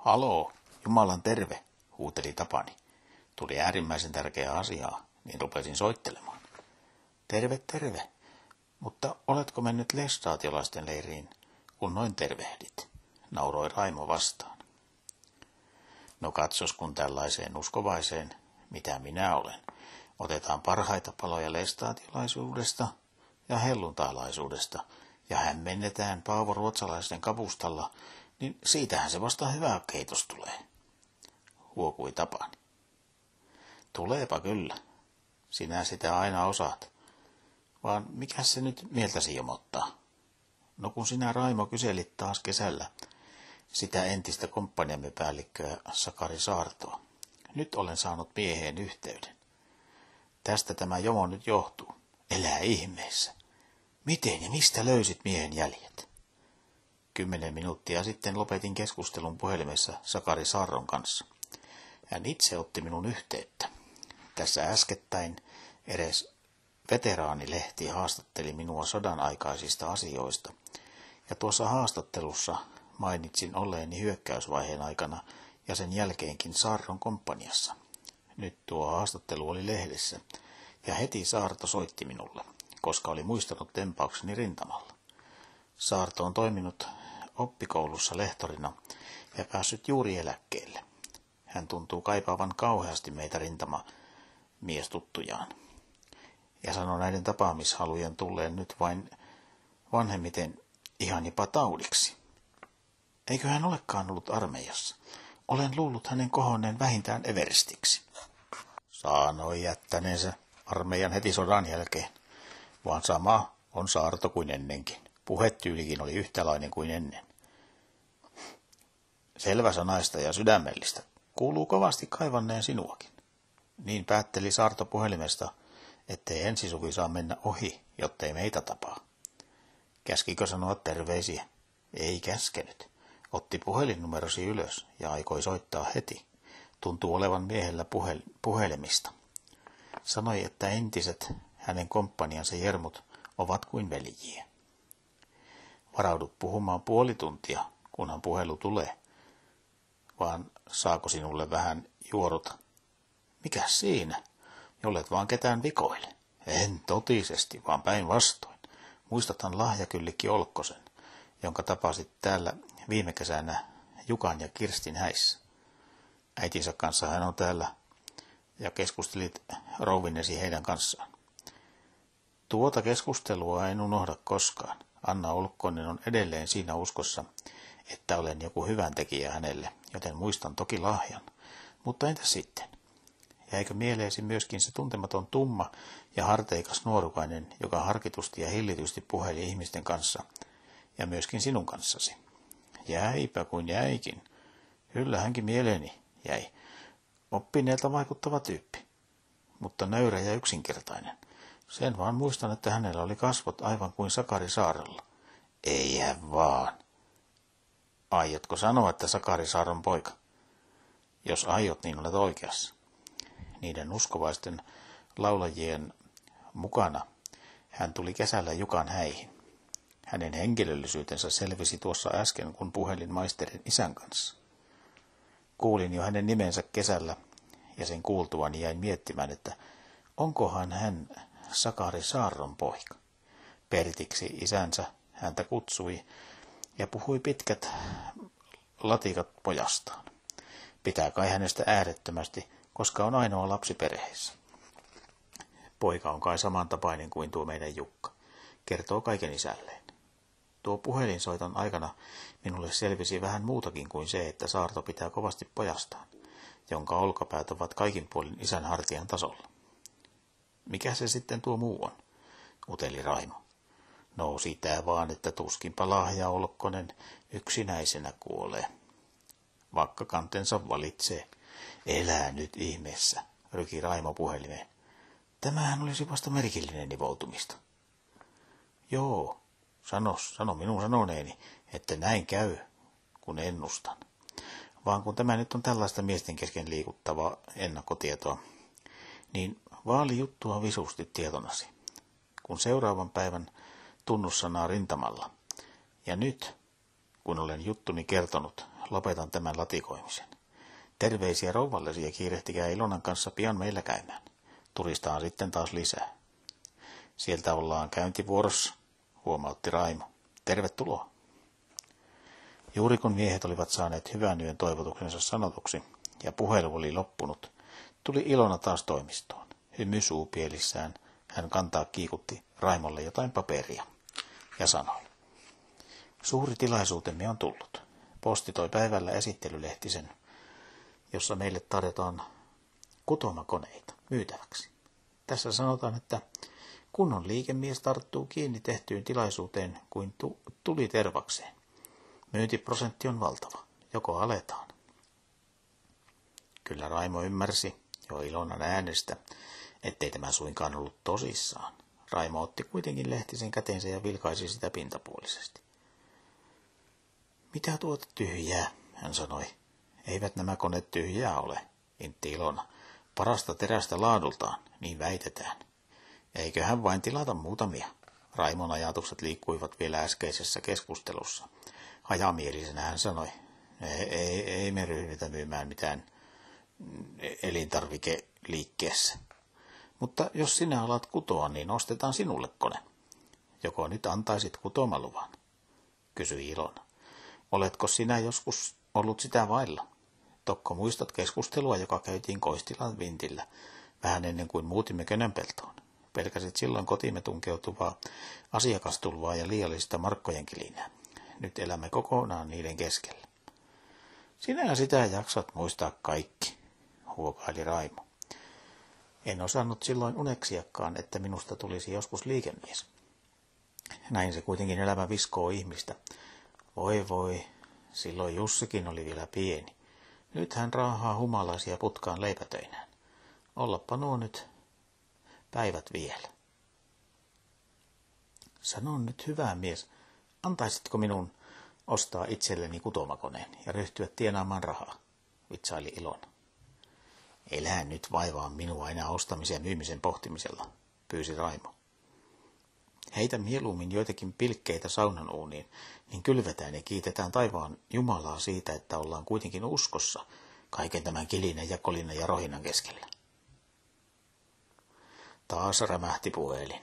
Haloo, Jumalan terve, huuteli Tapani. Tuli äärimmäisen tärkeä asiaa, niin rupesin soittelemaan. Terve, terve. Mutta oletko mennyt lestaatiolaisten leiriin, kun noin tervehdit? Nauroi Raimo vastaan. No katsos, kun tällaiseen uskovaiseen, mitä minä olen, otetaan parhaita paloja lestaatiolaisuudesta ja helluntaalaisuudesta ja hämmennetään Paavo ruotsalaisten kapustalla, niin siitähän se vasta hyvä keitos tulee. Huokui Tapani. Tuleepa kyllä. Sinä sitä aina osaat. Vaan mikä se nyt mieltäsi jomottaa? No kun sinä Raimo kyselit taas kesällä sitä entistä komppaniamme päällikköä Sakari Saartoa. Nyt olen saanut mieheen yhteyden. Tästä tämä jomo nyt johtuu. Elää ihmeessä. Miten ja mistä löysit miehen jäljet? Kymmenen minuuttia sitten lopetin keskustelun puhelimessa Sakari Saarron kanssa. Hän itse otti minun yhteyttä. Tässä äskettäin edes veteraanilehti haastatteli minua sodan aikaisista asioista, ja tuossa haastattelussa mainitsin olleeni hyökkäysvaiheen aikana ja sen jälkeenkin Saarron komppaniassa. Nyt tuo haastattelu oli lehdessä, ja heti Saarto soitti minulle, koska oli muistanut tempaukseni rintamalla. Saarto on toiminut oppikoulussa lehtorina ja päässyt juuri eläkkeelle. Hän tuntuu kaipaavan kauheasti meitä rintama miestuttujaan. Ja sanoi näiden tapaamishalujen tulleen nyt vain vanhemmiten ihan jopa taudiksi. Eikö hän olekaan ollut armeijassa? Olen luullut hänen kohonneen vähintään Everestiksi. Saanoi jättäneensä armeijan heti sodan jälkeen, vaan sama on saarto kuin ennenkin. Puhetyylikin oli yhtälainen kuin ennen. Selvä sanaista ja sydämellistä. Kuuluu kovasti kaivanneen sinuakin. Niin päätteli Saarto puhelimesta, ettei ensisuki saa mennä ohi, jottei meitä tapaa. Käskikö sanoa terveisiä? Ei käskenyt. Otti puhelinnumerosi ylös ja aikoi soittaa heti. Tuntuu olevan miehellä puhel- puhelimista. Sanoi, että entiset hänen komppaniansa jermut ovat kuin veljiä. Varaudut puhumaan puoli tuntia, kunhan puhelu tulee. Vaan saako sinulle vähän juoruta? Mikä siinä? Jollet vaan ketään vikoile. En totisesti, vaan päinvastoin. Muistathan lahjakyllikki Olkkosen, jonka tapasit täällä viime kesänä Jukan ja Kirstin häissä. Äitinsä kanssa hän on täällä ja keskustelit rouvinesi heidän kanssaan. Tuota keskustelua en unohda koskaan. Anna Olkkonen on edelleen siinä uskossa, että olen joku hyvän tekijä hänelle, joten muistan toki lahjan. Mutta entä sitten? Jäikö mieleesi myöskin se tuntematon tumma ja harteikas nuorukainen, joka harkitusti ja hillitysti puheli ihmisten kanssa, ja myöskin sinun kanssasi? Jäipä kuin jäikin. Kyllä hänkin mieleeni jäi. Oppineelta vaikuttava tyyppi, mutta nöyrä ja yksinkertainen. Sen vaan muistan, että hänellä oli kasvot aivan kuin Sakari Saarella. Eihän vaan. Aiotko sanoa, että Sakari Saaron poika? Jos aiot, niin olet oikeassa. Niiden uskovaisten laulajien mukana hän tuli kesällä Jukan häihin. Hänen henkilöllisyytensä selvisi tuossa äsken, kun puhelin maisterin isän kanssa. Kuulin jo hänen nimensä kesällä, ja sen kuultuani jäin miettimään, että onkohan hän Sakari Saarron poika. Pertiksi isänsä häntä kutsui ja puhui pitkät latikat pojastaan. Pitää kai hänestä äärettömästi, koska on ainoa lapsi perheessä. Poika on kai samantapainen kuin tuo meidän Jukka. Kertoo kaiken isälleen. Tuo puhelinsoiton aikana minulle selvisi vähän muutakin kuin se, että Saarto pitää kovasti pojastaan, jonka olkapäät ovat kaikin puolin isän hartian tasolla. Mikä se sitten tuo muu on? uteli Raimo. No sitä vaan, että tuskinpa lahja Olkkonen yksinäisenä kuolee. Vaikka kantensa valitsee. Elää nyt ihmeessä, ryki Raimo puhelimeen. Tämähän olisi vasta merkillinen nivoutumista. Joo, sano, sano minun sanoneeni, että näin käy, kun ennustan. Vaan kun tämä nyt on tällaista miesten kesken liikuttavaa ennakkotietoa, niin vaali juttua visusti tietonasi, kun seuraavan päivän tunnussanaa rintamalla. Ja nyt, kun olen juttuni kertonut, lopetan tämän latikoimisen. Terveisiä rouvallesi ja kiirehtikää Ilonan kanssa pian meillä käymään. Turistaan sitten taas lisää. Sieltä ollaan käyntivuorossa, huomautti Raimo. Tervetuloa. Juuri kun miehet olivat saaneet hyvän yön toivotuksensa sanotuksi ja puhelu oli loppunut, tuli Ilona taas toimistoon. Hymy suupielissään hän kantaa kiikutti Raimolle jotain paperia ja sanoi. Suuri tilaisuutemme on tullut. Posti toi päivällä esittelylehtisen, jossa meille tarjotaan kutomakoneita myytäväksi. Tässä sanotaan, että kunnon liikemies tarttuu kiinni tehtyyn tilaisuuteen kuin tu- tuli tervakseen. Myyntiprosentti on valtava. Joko aletaan? Kyllä Raimo ymmärsi jo Ilonan äänestä, ettei tämä suinkaan ollut tosissaan. Raimo otti kuitenkin lehtisen käteensä ja vilkaisi sitä pintapuolisesti. Mitä tuota tyhjää, hän sanoi. Eivät nämä koneet tyhjää ole, intti Ilona. Parasta terästä laadultaan, niin väitetään. Eiköhän vain tilata muutamia. Raimon ajatukset liikkuivat vielä äskeisessä keskustelussa. Hajamielisenä hän sanoi, ei, ei, ei me ryhdytä myymään mitään elintarvikeliikkeessä. Mutta jos sinä alat kutoa, niin ostetaan sinulle kone. Joko nyt antaisit kutomaluvan? Kysyi Ilona. Oletko sinä joskus ollut sitä vailla? Tokko muistat keskustelua, joka käytiin Koistilan vintillä, vähän ennen kuin muutimme Könönpeltoon. Pelkäsit silloin kotimme tunkeutuvaa asiakastulvaa ja liiallista markkojen kilinää. Nyt elämme kokonaan niiden keskellä. Sinä sitä jaksat muistaa kaikki, huokaili Raimo. En osannut silloin uneksiakaan, että minusta tulisi joskus liikemies. Näin se kuitenkin elämä viskoo ihmistä. Voi voi, silloin Jussikin oli vielä pieni. Nyt hän raahaa humalaisia putkaan leipätöinään. Ollappa nuo nyt päivät vielä. Sanon nyt hyvä mies, antaisitko minun ostaa itselleni kutomakoneen ja ryhtyä tienaamaan rahaa, vitsaili Ilona. Elää nyt vaivaa minua enää ostamisen ja myymisen pohtimisella, pyysi Raimo. Heitä mieluummin joitakin pilkkeitä saunan uuniin, niin kylvetään ja kiitetään taivaan Jumalaa siitä, että ollaan kuitenkin uskossa kaiken tämän kilinen ja kolinen ja rohinan keskellä. Taas rämähti puhelin.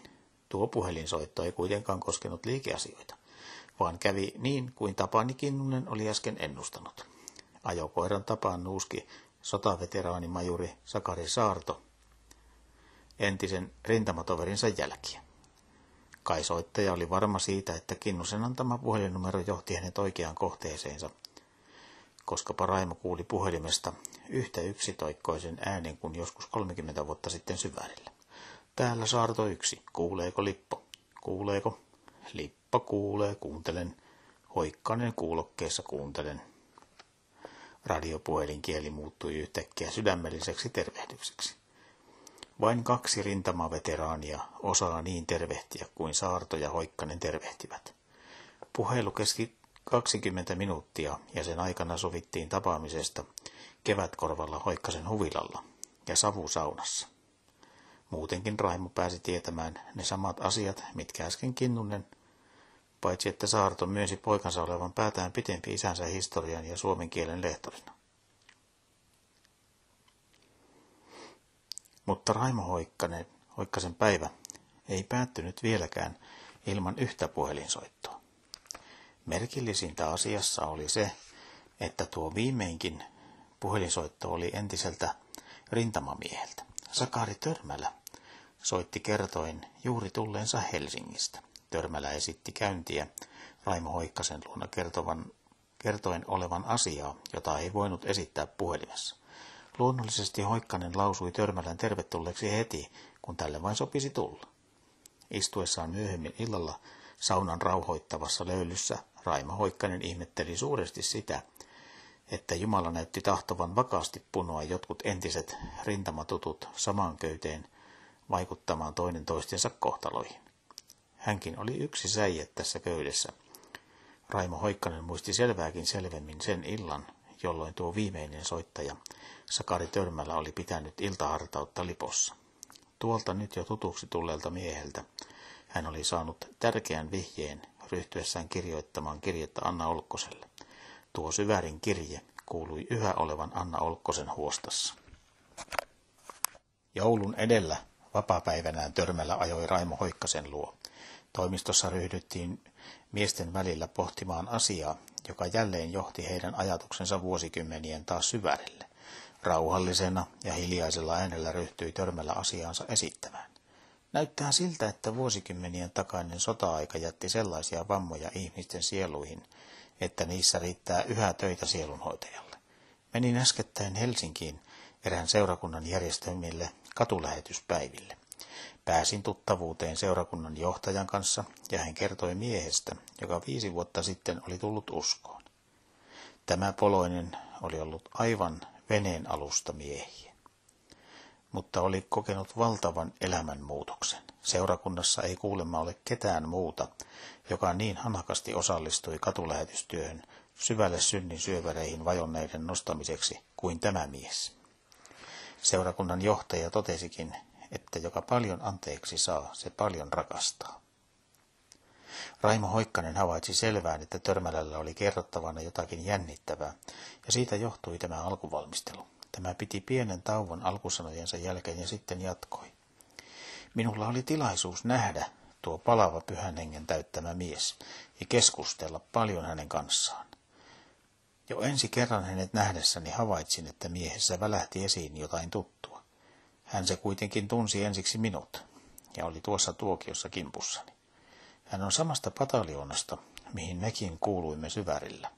Tuo puhelinsoitto ei kuitenkaan koskenut liikeasioita, vaan kävi niin kuin Tapani Kinnunen oli äsken ennustanut. Ajokoiran tapaan nuuski sotaveteraanimajuri Sakari Saarto entisen rintamatoverinsa jälkiä. Kai soittaja oli varma siitä, että Kinnusen antama puhelinnumero johti hänet oikeaan kohteeseensa, koska Paraimo kuuli puhelimesta yhtä yksitoikkoisen äänen kuin joskus 30 vuotta sitten syvärillä. Täällä Saarto yksi. Kuuleeko Lippo? Kuuleeko? Lippo kuulee, kuuntelen. Hoikkanen kuulokkeessa kuuntelen. Radiopuhelinkieli muuttui yhtäkkiä sydämelliseksi tervehdykseksi. Vain kaksi rintamaveteraania osaa niin tervehtiä kuin Saarto ja Hoikkanen tervehtivät. Puhelu kesti 20 minuuttia ja sen aikana sovittiin tapaamisesta kevätkorvalla Hoikkasen huvilalla ja savusaunassa. Muutenkin Raimo pääsi tietämään ne samat asiat, mitkä äsken Kinnunen, paitsi että Saarto myönsi poikansa olevan päätään pitempi isänsä historian ja suomen kielen lehtorina. Mutta Raimo Hoikkanen, Hoikkasen päivä ei päättynyt vieläkään ilman yhtä puhelinsoittoa. Merkillisintä asiassa oli se, että tuo viimeinkin puhelinsoitto oli entiseltä rintamamieheltä. Sakari Törmälä soitti kertoen juuri tulleensa Helsingistä. Törmälä esitti käyntiä Raimo Hoikkasen luona kertovan, kertoen olevan asiaa, jota ei voinut esittää puhelimessa. Luonnollisesti Hoikkanen lausui Törmälän tervetulleeksi heti, kun tälle vain sopisi tulla. Istuessaan myöhemmin illalla saunan rauhoittavassa löylyssä Raimo Hoikkanen ihmetteli suuresti sitä, että Jumala näytti tahtovan vakaasti punoa jotkut entiset rintamatutut samaan köyteen vaikuttamaan toinen toistensa kohtaloihin. Hänkin oli yksi säijä tässä köydessä. Raimo Hoikkanen muisti selvääkin selvemmin sen illan, jolloin tuo viimeinen soittaja Sakari Törmällä oli pitänyt iltahartautta lipossa. Tuolta nyt jo tutuksi tulleelta mieheltä hän oli saanut tärkeän vihjeen ryhtyessään kirjoittamaan kirjettä Anna Olkkoselle. Tuo syvärin kirje kuului yhä olevan Anna Olkkosen huostassa. Joulun edellä vapaapäivänään törmällä ajoi Raimo Hoikkasen luo. Toimistossa ryhdyttiin miesten välillä pohtimaan asiaa, joka jälleen johti heidän ajatuksensa vuosikymmenien taas syvärille. Rauhallisena ja hiljaisella äänellä ryhtyi törmällä asiaansa esittämään. Näyttää siltä, että vuosikymmenien takainen sota-aika jätti sellaisia vammoja ihmisten sieluihin, että niissä riittää yhä töitä sielunhoitajalle. Menin äskettäin Helsinkiin erään seurakunnan järjestämille katulähetyspäiville. Pääsin tuttavuuteen seurakunnan johtajan kanssa ja hän kertoi miehestä, joka viisi vuotta sitten oli tullut uskoon. Tämä poloinen oli ollut aivan veneen alusta miehiä, mutta oli kokenut valtavan elämänmuutoksen. Seurakunnassa ei kuulemma ole ketään muuta, joka niin hanakasti osallistui katulähetystyöhön syvälle synnin syöväreihin vajonneiden nostamiseksi kuin tämä mies. Seurakunnan johtaja totesikin, että joka paljon anteeksi saa, se paljon rakastaa. Raimo Hoikkanen havaitsi selvään, että Törmälällä oli kerrottavana jotakin jännittävää, ja siitä johtui tämä alkuvalmistelu. Tämä piti pienen tauon alkusanojensa jälkeen ja sitten jatkoi. Minulla oli tilaisuus nähdä tuo palava pyhän hengen täyttämä mies ja keskustella paljon hänen kanssaan. Jo ensi kerran hänet nähdessäni havaitsin, että miehessä välähti esiin jotain tuttua. Hän se kuitenkin tunsi ensiksi minut ja oli tuossa tuokiossa kimpussani. Hän on samasta pataljoonasta, mihin mekin kuuluimme syvärillä.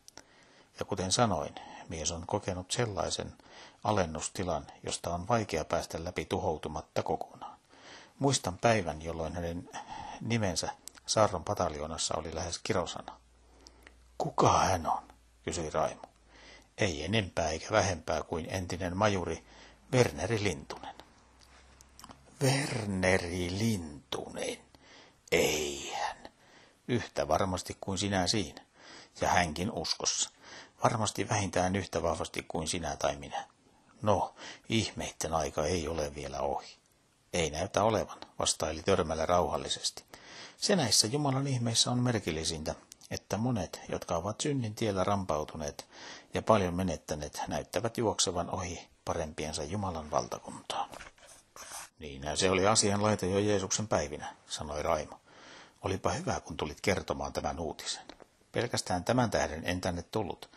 Ja kuten sanoin, mies on kokenut sellaisen alennustilan, josta on vaikea päästä läpi tuhoutumatta kokonaan. Muistan päivän, jolloin hänen nimensä Saarron pataljoonassa oli lähes kirosana. Kuka hän on? kysyi Raimo. Ei enempää eikä vähempää kuin entinen majuri Werneri Lintunen. Werneri Lintunen. Eihän. Yhtä varmasti kuin sinä siinä. Ja hänkin uskossa. Varmasti vähintään yhtä vahvasti kuin sinä tai minä. No, ihmeitten aika ei ole vielä ohi. Ei näytä olevan, vastaili törmällä rauhallisesti. Se näissä Jumalan ihmeissä on merkillisintä, että monet, jotka ovat synnin tiellä rampautuneet ja paljon menettäneet, näyttävät juoksevan ohi parempiensa Jumalan valtakuntaan. Niin se oli asian laita jo Jeesuksen päivinä, sanoi Raimo. Olipa hyvä, kun tulit kertomaan tämän uutisen. Pelkästään tämän tähden en tänne tullut.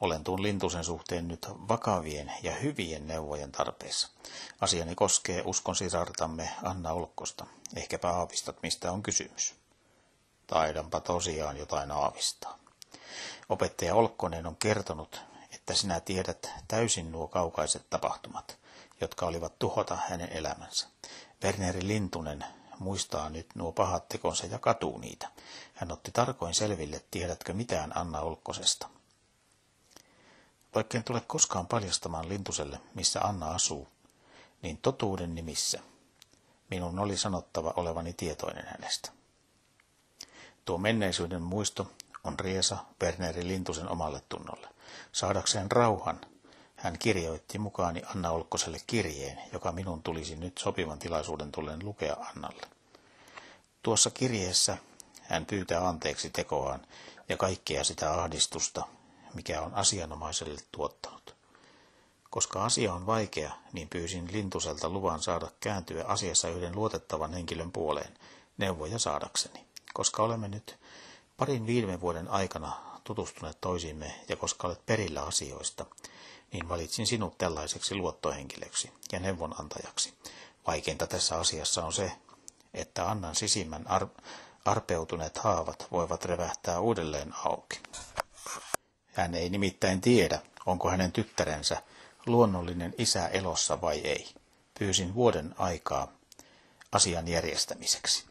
Olen tuon lintusen suhteen nyt vakavien ja hyvien neuvojen tarpeessa. Asiani koskee uskon sisartamme Anna Olkkosta. Ehkäpä aavistat, mistä on kysymys. Taidanpa tosiaan jotain aavistaa. Opettaja Olkkonen on kertonut, että sinä tiedät täysin nuo kaukaiset tapahtumat, jotka olivat tuhota hänen elämänsä. Werneri Lintunen muistaa nyt nuo pahat tekonsa ja katuu niitä. Hän otti tarkoin selville, tiedätkö mitään Anna Olkkosesta. Vaikka en tule koskaan paljastamaan Lintuselle, missä Anna asuu, niin totuuden nimissä minun oli sanottava olevani tietoinen hänestä. Tuo menneisyyden muisto on riesa Berneri Lintusen omalle tunnolle. Saadakseen rauhan, hän kirjoitti mukaani Anna Olkkoselle kirjeen, joka minun tulisi nyt sopivan tilaisuuden tullen lukea Annalle. Tuossa kirjeessä hän pyytää anteeksi tekoaan ja kaikkea sitä ahdistusta, mikä on asianomaiselle tuottanut. Koska asia on vaikea, niin pyysin Lintuselta luvan saada kääntyä asiassa yhden luotettavan henkilön puoleen, neuvoja saadakseni. Koska olemme nyt parin viime vuoden aikana tutustuneet toisiimme ja koska olet perillä asioista, niin valitsin sinut tällaiseksi luottohenkilöksi ja neuvonantajaksi. Vaikeinta tässä asiassa on se, että Annan sisimmän ar- arpeutuneet haavat voivat revähtää uudelleen auki. Hän ei nimittäin tiedä, onko hänen tyttärensä luonnollinen isä elossa vai ei. Pyysin vuoden aikaa asian järjestämiseksi.